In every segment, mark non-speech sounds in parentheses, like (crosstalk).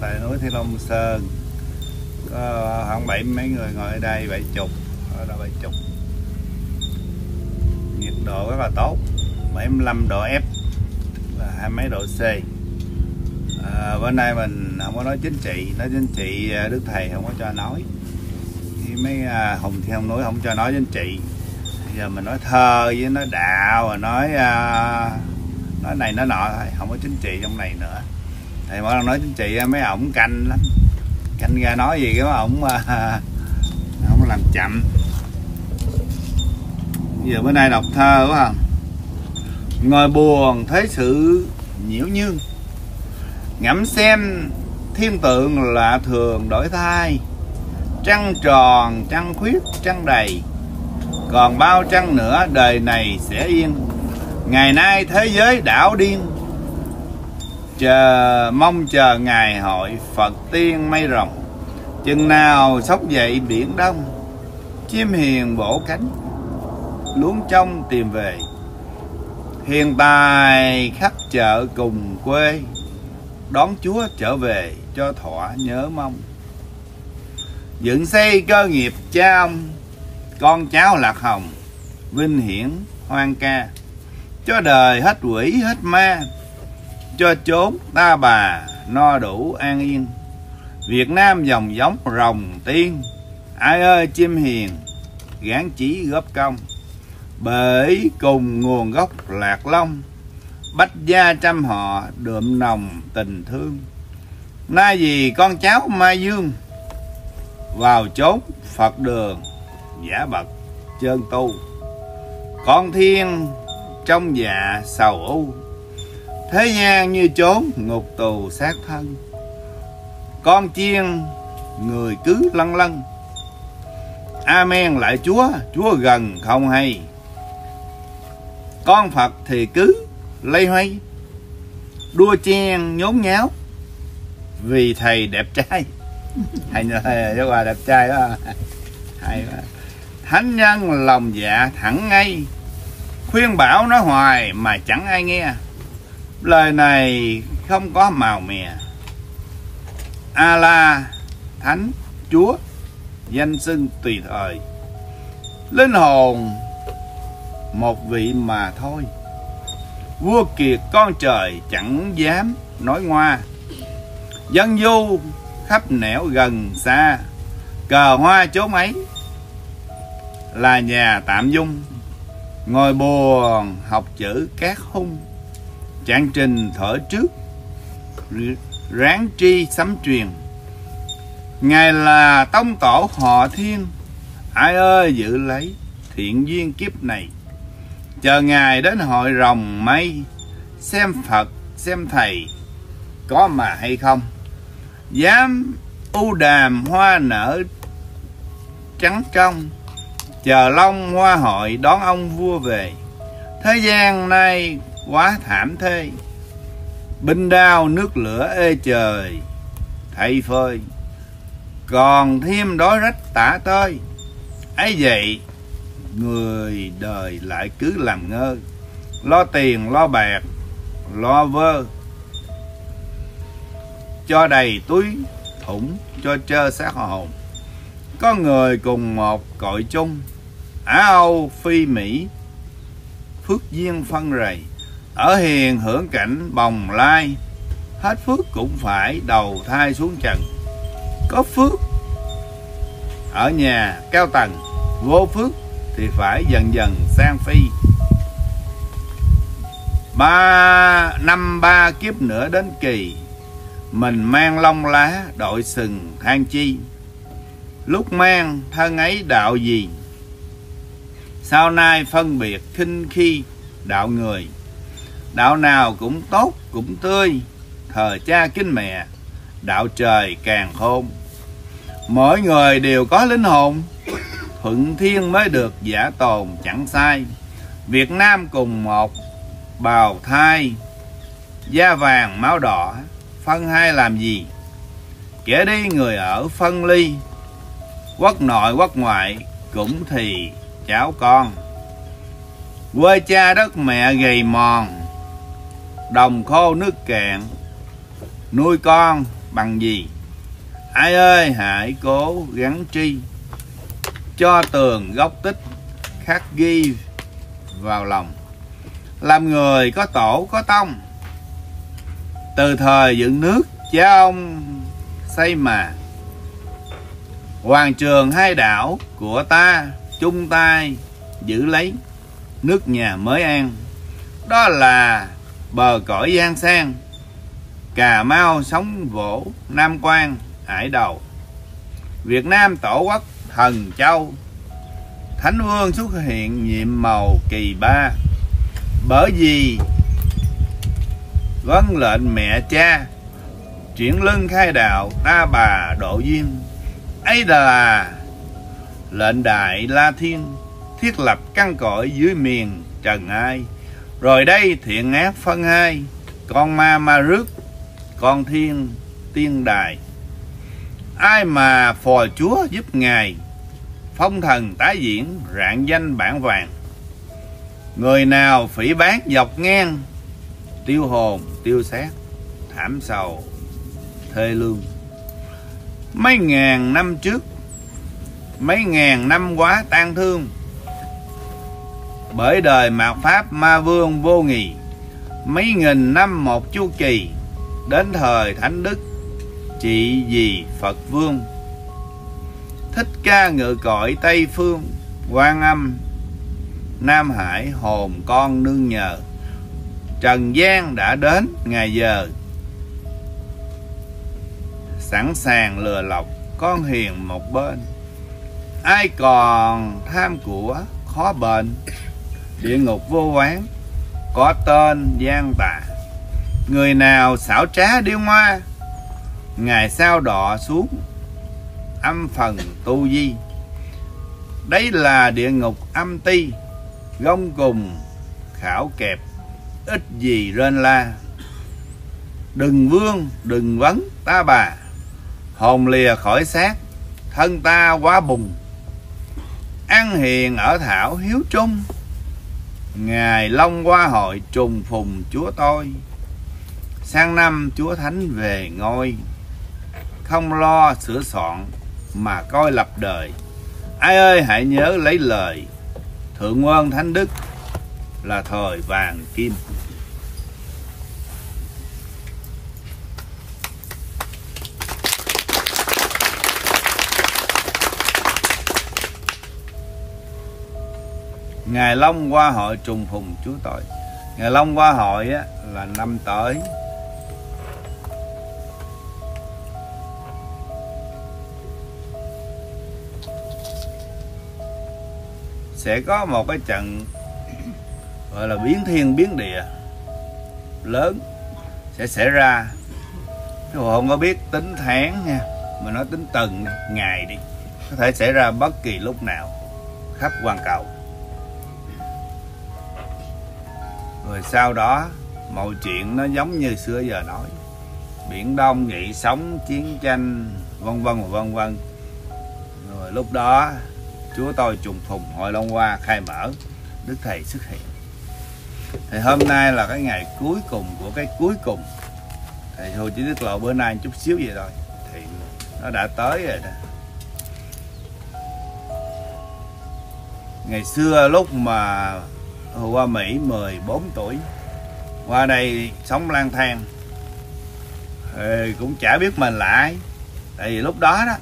tại núi Thiên Long Sơn. Có khoảng bảy mấy người ngồi ở đây bảy chục ở đó bảy chục. Nhiệt độ rất là tốt 75 độ F và hai mấy độ C. À, bữa nay mình không có nói chính trị nói chính trị à, Đức Thầy không có cho nói. Thì mấy à, Hùng Thiên Núi không cho nói chính trị. Bây giờ mình nói thơ với nói đạo và nói à, nói này nói nọ thôi không có chính trị trong này nữa thì mỗi lần nói chính trị mấy ổng canh lắm. Canh ra nói gì cái ổng à, (laughs) ổng làm chậm. Giờ bữa nay đọc thơ quá không? ngồi buồn thấy sự nhiễu nhương. Ngẫm xem thiên tượng lạ thường đổi thay. Trăng tròn, trăng khuyết, trăng đầy. Còn bao trăng nữa đời này sẽ yên. Ngày nay thế giới đảo điên chờ, mong chờ ngày hội phật tiên mây rồng. Chừng nào sóc dậy biển đông, chim hiền bổ cánh, luống trong tìm về. Hiền tài khắp chợ cùng quê, đón chúa trở về cho thỏa nhớ mong. Dựng xây cơ nghiệp cha ông, con cháu lạc hồng, vinh hiển hoang ca. Cho đời hết quỷ hết ma cho chốn ta bà, no đủ an yên. Việt Nam dòng giống rồng tiên, ai ơi chim hiền, gán chí góp công. Bởi cùng nguồn gốc lạc long, bách gia trăm họ đượm nồng tình thương. Nay vì con cháu mai dương, vào chốn phật đường giả bậc chân tu. Con thiên trong dạ sầu u thế gian như chốn ngục tù sát thân. Con chiên, người cứ lăn lăn amen lại chúa chúa gần không hay. Con phật thì cứ lây hoay. Đua chen nhốn nháo. Vì thầy đẹp trai. Hay (laughs) nhờ thầy quà đẹp trai đó. (laughs) Hay quá. Thánh nhân lòng dạ thẳng ngay. Khuyên bảo nói hoài mà chẳng ai nghe lời này không có màu mè. A la thánh chúa, danh xưng tùy thời. Linh hồn, một vị mà thôi. Vua kiệt con trời chẳng dám nói ngoa. Dân du khắp nẻo gần xa, cờ hoa chốn ấy là nhà tạm dung, ngồi buồn học chữ các hung trạng trình thở trước. Ráng tri sấm truyền. Ngài là tông tổ họ thiên. Ai ơi, giữ lấy thiện duyên kiếp này. Chờ ngài đến hội rồng mây, xem phật, xem thầy có mà hay không. Dám u đàm hoa nở trắng trong, chờ long hoa hội đón ông vua về. Thế gian nay quá thảm thê. Binh đao nước lửa ê trời. Thầy phơi, còn thêm đói rách tả tơi. Ấy vậy, người đời lại cứ làm ngơ. Lo tiền, lo bạc, lo vơ. Cho đầy túi thủng, cho trơ xác hồn. Có người cùng một cội chung. Á Âu phi Mỹ, phước duyên phân rầy ở hiền hưởng cảnh bồng lai, hết phước cũng phải đầu thai xuống trần. Có phước ở nhà cao tầng, vô phước thì phải dần dần sang phi. Ba, năm, ba kiếp nữa đến kỳ, mình mang lông lá đội sừng than chi. Lúc mang thân ấy đạo gì? Sau nay phân biệt khinh khi đạo người đạo nào cũng tốt, cũng tươi, thờ cha kính mẹ, đạo trời càng khôn. Mỗi người đều có linh hồn, thuận thiên mới được giả tồn chẳng sai. Việt nam cùng một bào thai, da vàng máu đỏ, phân hai làm gì? Kẻ đi người ở phân ly, quốc nội quốc ngoại cũng thì cháu con. Quê cha đất mẹ gầy mòn đồng khô nước cạn. Nuôi con bằng gì? Ai ơi, hãy cố gắng tri. Cho tường gốc tích khắc ghi vào lòng. Làm người có tổ, có tông. Từ thời dựng nước, cha ông xây mà. Hoàng trường hai đảo của ta, chung tay giữ lấy nước nhà mới an. Đó là bờ cõi giang sang, cà mau sóng vỗ, nam quan hải đầu việt nam tổ quốc thần châu, thánh vương xuất hiện nhiệm màu kỳ ba. Bởi vì vân lệnh mẹ cha, chuyển lưng khai đạo ta bà độ duyên. Ấy là lệnh đại la thiên thiết lập căn cõi dưới miền trần ai rồi đây thiện ác phân hai, con ma ma rước, con thiên tiên đài. Ai mà phò chúa giúp ngài, phong thần tái diễn, rạng danh bản vàng. Người nào phỉ bán dọc ngang, tiêu hồn, tiêu xác, thảm sầu, thê lương. Mấy ngàn năm trước, mấy ngàn năm quá tan thương bởi đời mạt pháp ma vương vô nghì mấy nghìn năm một chu kỳ, đến thời thánh đức trị vì phật vương. Thích ca ngự cõi tây phương, quan âm, nam hải hồn con nương nhờ. Trần gian đã đến ngày giờ. Sẵn sàng lừa lọc con hiền một bên. Ai còn tham của khó bền? Địa ngục vô quán, có tên gian tà. Người nào xảo trá điêu ngoa, ngày sau đọ xuống âm phần tu di. Đấy là địa ngục âm ti, gông cùng, khảo kẹp, ít gì rên la. Đừng vương, đừng vấn, ta bà, hồn lìa khỏi xác, thân ta quá bùng. Ăn hiền ở thảo hiếu trung Ngài long qua hội trùng phùng chúa tôi. Sang năm chúa thánh về ngôi. Không lo sửa soạn mà coi lập đời. Ai ơi, hãy nhớ lấy lời. Thượng Quân thánh đức là thời vàng kim. Ngày long qua hội trùng phùng chúa tội. Ngày long qua hội á, là năm tới. Sẽ có một cái trận gọi là biến thiên biến địa lớn sẽ xảy ra. Chứ không có biết tính tháng nha. Mà nó tính tuần ngày đi có thể xảy ra bất kỳ lúc nào khắp hoàn cầu. Rồi sau đó, mọi chuyện nó giống như xưa giờ nói. Biển đông nghị sống chiến tranh, vân vân và vân vân. Rồi lúc đó, chúa tôi trùng phùng hội long hoa khai mở, đức thầy xuất hiện. Thì hôm nay là cái ngày cuối cùng của cái cuối cùng. Thì thôi chỉ đức lộ bữa nay chút xíu vậy thôi. Thì nó đã tới rồi đó. Ngày xưa lúc mà qua Mỹ 14 tuổi. Qua đây sống lang thang. Thì cũng chả biết mình là ai. Tại vì lúc đó đó,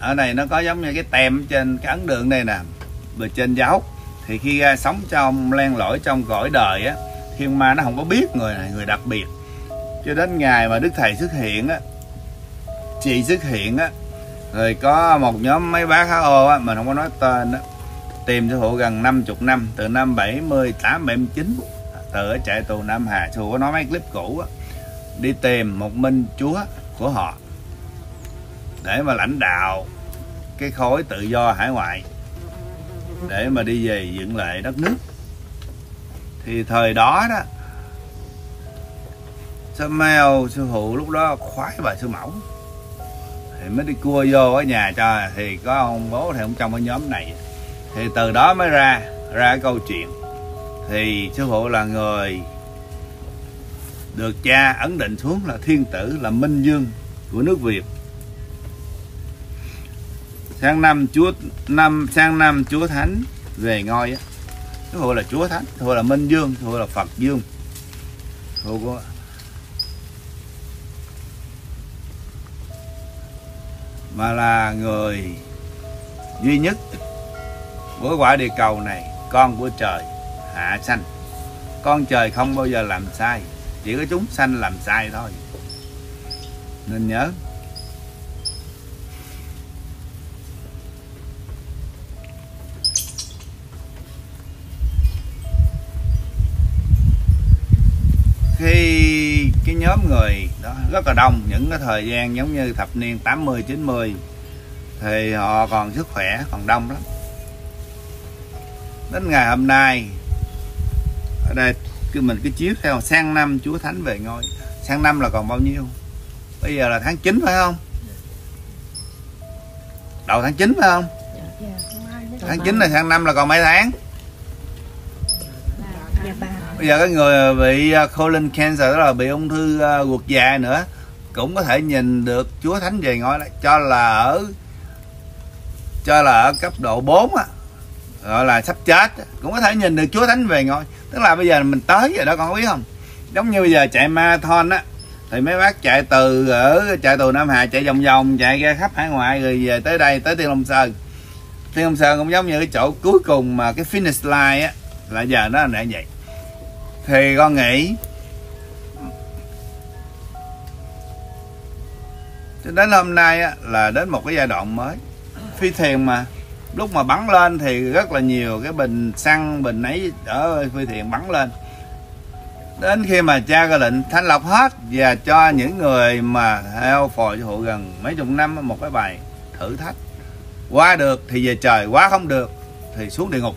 ở này nó có giống như cái tem trên cái ấn đường đây nè. Bề trên giáo thì khi ra sống trong, len lỏi trong cõi đời á, thiên ma nó không có biết người này, người đặc biệt. Cho đến ngày mà đức thầy xuất hiện á, chị xuất hiện á, rồi có một nhóm mấy bác khá ô á, mình không có nói tên á tìm sư phụ gần 50 năm, từ năm 78 79 từ ở trại tù Nam Hà. Sư phụ có nói mấy clip cũ á, đi tìm một minh chúa của họ để mà lãnh đạo cái khối tự do hải ngoại, để mà đi về dựng lại đất nước. Thì thời đó đó Samuel sư phụ lúc đó khoái bà sư mẫu, thì mới đi cua vô ở nhà cho, thì có ông bố thì ông trong cái nhóm này thì từ đó mới ra ra câu chuyện. Thì sư phụ là người được cha ấn định xuống là thiên tử, là minh dương của nước Việt. Sang năm Chúa, năm, sang năm Chúa Thánh về ngôi á. Đức là Chúa Thánh Hộ là Minh Dương Hộ là Phật Dương. Hộ của mà là người duy nhất của quả địa cầu này, con của trời hạ sanh. Con trời không bao giờ làm sai, chỉ có chúng sanh làm sai thôi. Nên nhớ, khi cái nhóm người đó rất là đông, những cái thời gian giống như thập niên 80 90 thì họ còn sức khỏe còn đông lắm đến ngày hôm nay, ở đây cứ mình cứ chiếu theo sang năm Chúa Thánh về ngôi. Sang năm là còn bao nhiêu? Bây giờ là tháng 9 phải không? Đầu tháng 9 phải không? Tháng 9 là sang năm là còn mấy tháng? Bây giờ cái người bị à, colon cancer đó là bị ung thư à, ruột già nữa, cũng có thể nhìn được Chúa Thánh về ngôi cho là ở, cho là ở cấp độ 4 á gọi là sắp chết. Cũng có thể nhìn được Chúa Thánh về ngôi. Tức là bây giờ mình tới rồi đó con biết không? Giống như bây giờ chạy marathon á thì mấy bác chạy từ ở chạy từ Nam Hà chạy vòng vòng chạy ra khắp hải ngoại rồi về tới đây tới Tiên Long Sơn. Tiên Long Sơn cũng giống như cái chỗ cuối cùng mà cái finish line á là giờ nó là vậy. Thì con nghĩ đến hôm nay á, là đến một cái giai đoạn mới. Phi thuyền mà lúc mà bắn lên thì rất là nhiều cái bình xăng, bình ấy ở phi thuyền bắn lên. Đến khi mà cha ra lệnh thanh lọc hết và cho những người mà theo phò hộ gần mấy chục năm một cái bài thử thách. Qua được thì về trời quá không được thì xuống địa ngục.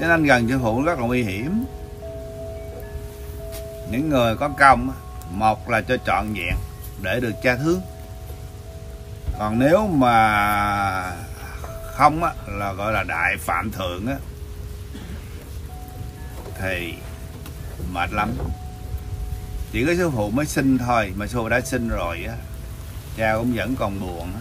Cho nên gần sư phụ rất là nguy hiểm. Những người có công một là cho trọn vẹn để được cha thương còn nếu mà không á, là gọi là đại phạm thượng á thì mệt lắm. Chỉ có sư phụ mới sinh thôi mà sư phụ đã sinh rồi á cha cũng vẫn còn buồn á.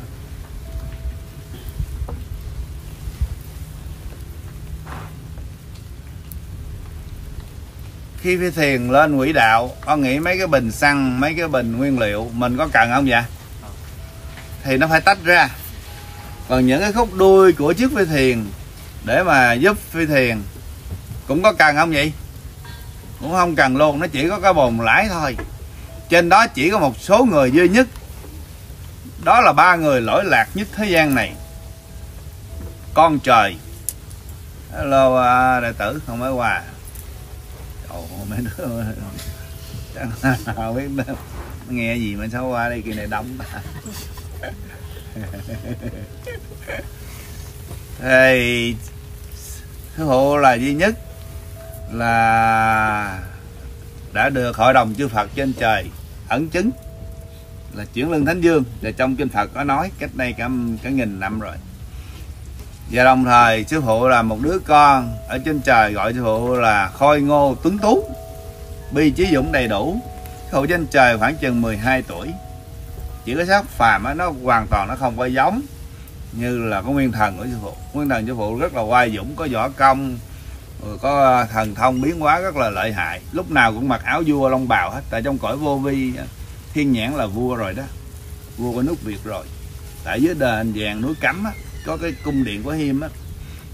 Khi phi thuyền lên quỹ đạo con nghĩ mấy cái bình xăng mấy cái bình nguyên liệu mình có cần không vậy? Thì nó phải tách ra. Còn những cái khúc đuôi của chiếc phi thuyền để mà giúp phi thuyền cũng có cần không vậy? Cũng không cần luôn nó chỉ có cái bồn lái thôi. Trên đó chỉ có một số người duy nhất. Đó là ba người lỗi lạc nhất thế gian này. Con trời. Hello uh, tử không mới quà. Ồ mấy đứa (laughs) chẳng biết đâu. Nghe gì mà sao qua đây kỳ này đông thì sư phụ là duy nhất là đã được hội đồng chư Phật trên trời ấn chứng là chuyển lưng thánh dương. Và trong kinh Phật có nói cách đây cả cả nghìn năm rồi. Và đồng thời, sư phụ là một đứa con ở trên trời gọi sư phụ là khôi ngô tuấn tú. Bi trí dũng đầy đủ. Sư phụ trên trời khoảng chừng 12 tuổi chỉ có sát phàm á, nó hoàn toàn nó không có giống như là có nguyên thần của sư phụ. Nguyên thần sư phụ rất là oai dũng, có võ công có ờ, thần thông biến hóa rất là lợi hại. Lúc nào cũng mặc áo vua long bào hết, tại trong cõi vô vi thiên nhãn là vua rồi đó, vua của nước việt rồi. Tại dưới đền vàng núi cấm á, có cái cung điện của hiêm á.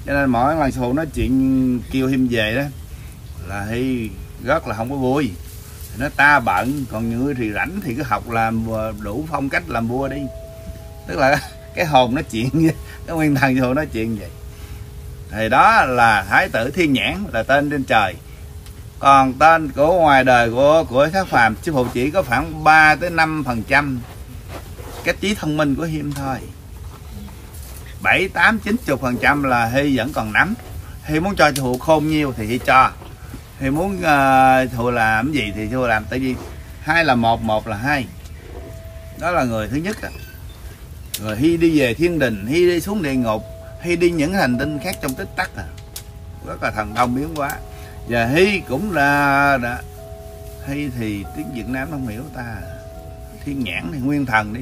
Cho nên mỗi lần sư phụ nói chuyện kêu hiêm về đó, là hi, rất là không có vui nó ta bận còn những người thì rảnh thì cứ học làm ờ, đủ phong cách làm vua đi. Tức là (laughs) cái hồn nó chuyện cái nguyên thần vô nó chuyện vậy. Thì đó là thái tử thiên nhãn là tên trên trời. Còn tên của ngoài đời của của các phàm sư phụ chỉ có khoảng 3 tới 5 phần trăm cái trí thông minh của hiêm thôi. 7, 8, 90 phần trăm là Hy vẫn còn nắm. Hy muốn cho sư phụ khôn nhiêu thì Hy cho thì muốn uh, thù làm gì thì thù làm Tại vì hai là một, một là hai. Đó là người thứ nhất đó. Rồi Hy đi về thiên đình Hy đi xuống địa ngục Hy đi những hành tinh khác trong tích tắc à. Rất là thần thông biến quá Và Hy cũng là đã, hy thì tiếng việt nam nó không hiểu ta. Thiên nhãn thì nguyên thần đi.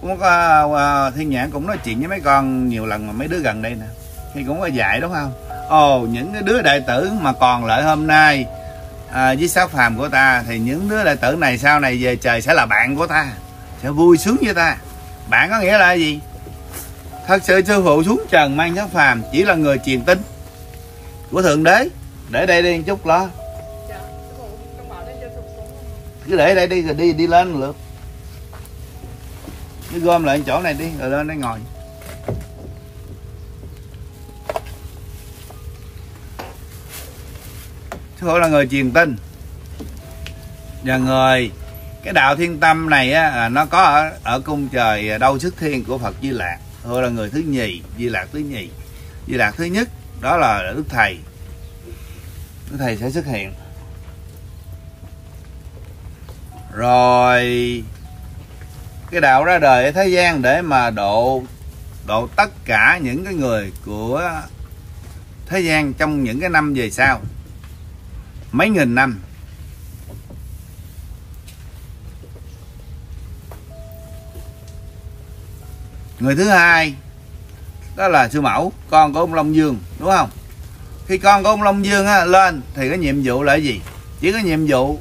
Cũng có uh, thiên nhãn cũng nói chuyện với mấy con nhiều lần mà mấy đứa gần đây nè. Thì cũng có dạy đúng không? Ồ những cái đứa đệ tử mà còn lại hôm nay à, với sáu phàm của ta thì những đứa đệ tử này sau này về trời sẽ là bạn của ta sẽ vui sướng với ta. Bạn có nghĩa là gì? Thật sự sư phụ xuống trần mang sáu phàm chỉ là người truyền tin của thượng đế. Để đây đi một chút lo. Cứ để đây đi rồi đi đi lên được. lượt cứ gom lại chỗ này đi rồi lên đây ngồi. Sư phụ là người truyền tin. Và người cái đạo thiên tâm này á, à, nó có ở, ở cung trời đâu sức thiên của phật di lạc. Thôi là người thứ nhì di lạc thứ nhì. Di lạc thứ nhất đó là đức thầy. Đức thầy sẽ xuất hiện. Rồi cái đạo ra đời ở thế gian để mà độ độ tất cả những cái người của thế gian trong những cái năm về sau mấy nghìn năm. Người thứ hai đó là sư mẫu con của ông long dương đúng không? Khi con của ông long dương á, lên thì cái nhiệm vụ là gì? Chỉ có nhiệm vụ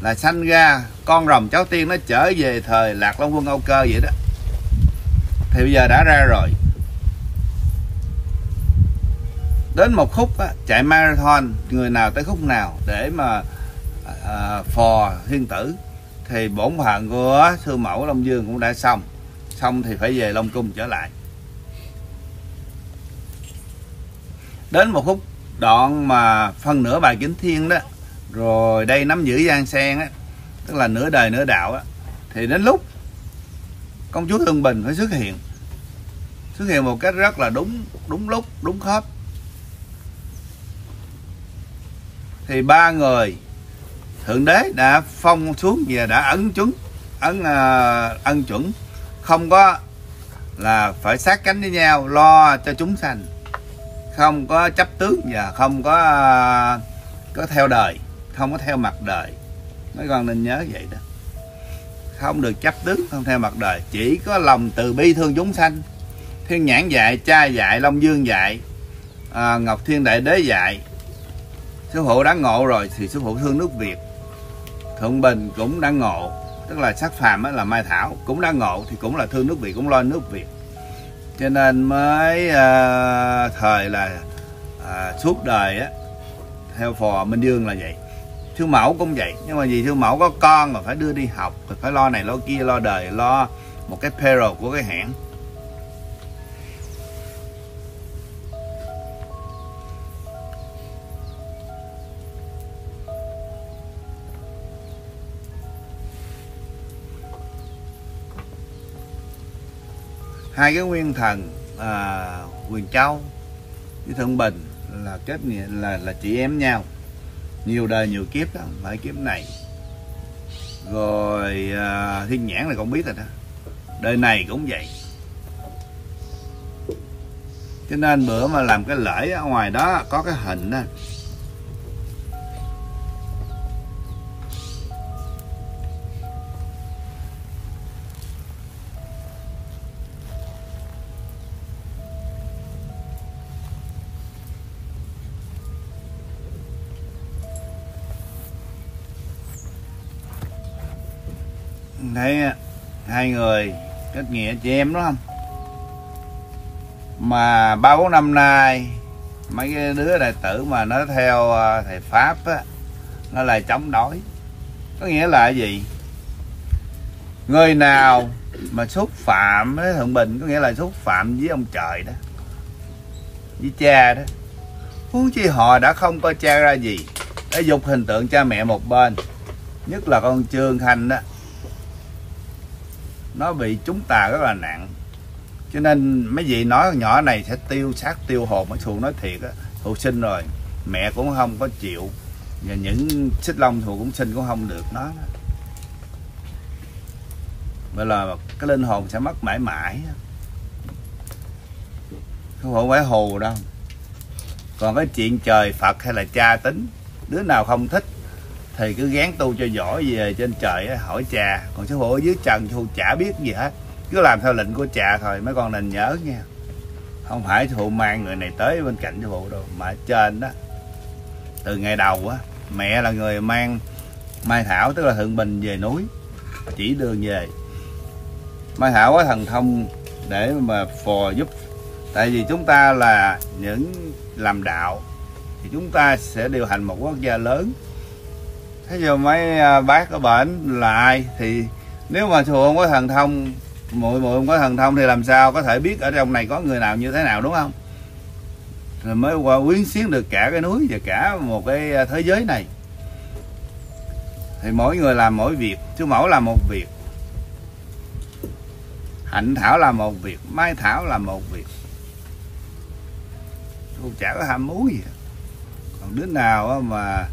là sanh ra con rồng cháu tiên nó trở về thời lạc long quân âu cơ vậy đó. Thì bây giờ đã ra rồi. Đến một khúc á, chạy marathon người nào tới khúc nào để mà à, phò thiên tử thì bổn phận của sư mẫu long dương cũng đã xong. Xong thì phải về long cung trở lại. Đến một khúc đoạn mà phân nửa bài kính thiên đó rồi đây nắm giữ giang sen á tức là nửa đời nửa đạo á thì đến lúc công chúa Thương Bình phải xuất hiện. Xuất hiện một cách rất là đúng đúng lúc đúng khớp. Thì ba người thượng đế đã phong xuống và đã ấn chuẩn ấn uh, ân chuẩn. Không có là phải sát cánh với nhau lo cho chúng sanh. Không có chấp tướng và không có uh, có theo đời không có theo mặt đời. Mấy con nên nhớ vậy đó. Không được chấp tướng không theo mặt đời. Chỉ có lòng từ bi thương chúng sanh. Thiên nhãn dạy cha dạy long dương dạy à, ngọc thiên đại đế dạy sư phụ đã ngộ rồi thì sư phụ thương nước việt. Thượng bình cũng đã ngộ tức là sắc phàm là mai thảo cũng đã ngộ thì cũng là thương nước việt cũng lo nước việt. Cho nên mới à, thời là à, suốt đời á theo phò minh dương là vậy. Sư mẫu cũng vậy nhưng mà vì sư mẫu có con mà phải đưa đi học rồi phải lo này lo kia lo đời lo một cái payroll của cái hãng hai cái nguyên thần à, quyền châu với thượng bình là kết nghĩa là là chị em nhau. Nhiều đời nhiều kiếp đó phải kiếp này. Rồi à, thiên nhãn là con biết rồi đó. Đời này cũng vậy. Cho nên bữa mà làm cái lễ ở ngoài đó có cái hình đó thấy hai người, kết nghĩa chị em đúng không? Mà ba bốn năm nay, mấy cái đứa đại tử mà nó theo à, thầy pháp á, nó là chống đối. Có nghĩa là gì? Người nào mà xúc phạm với thượng bình, có nghĩa là xúc phạm với ông trời đó, với cha đó. Huống chi họ đã không có cha ra gì để dục hình tượng cha mẹ một bên. Nhất là con trương khanh đó nó bị chúng tà rất là nặng. Cho nên mấy vị nói nhỏ này sẽ tiêu sát, tiêu hồn mấy thù nói thiệt á. Thù sinh rồi, mẹ cũng không có chịu. Và những xích long thù cũng sinh cũng không được, nó vậy là cái linh hồn sẽ mất mãi mãi không phải hù đâu. Còn cái chuyện trời phật hay là cha tính, đứa nào không thích thì cứ gán tu cho giỏi về trên trời hỏi trà. Còn sư phụ ở dưới trần, sư phụ chả biết gì hết. Cứ làm theo lệnh của trà thôi, mấy con nên nhớ nha. Không phải sư phụ mang người này tới bên cạnh sư phụ đâu, mà trên đó. Từ ngày đầu á, mẹ là người mang mai thảo, tức là thượng bình, về núi. Chỉ đường về. Mai thảo có thần thông để mà phò giúp. Tại vì chúng ta là những làm đạo, thì chúng ta sẽ điều hành một quốc gia lớn thế giờ mấy à, bác có bệnh là ai? Thì nếu mà thường không có thần thông, mọi muội không có thần thông thì làm sao có thể biết ở trong này có người nào như thế nào, đúng không? Rồi mới qua quyến xuyến được cả cái núi và cả một cái à, thế giới này. Thì mỗi người làm mỗi việc, chú mẫu làm một việc. Hạnh thảo làm một việc, mai thảo làm một việc. Cô chả có ham muốn gì. Còn đứa nào mà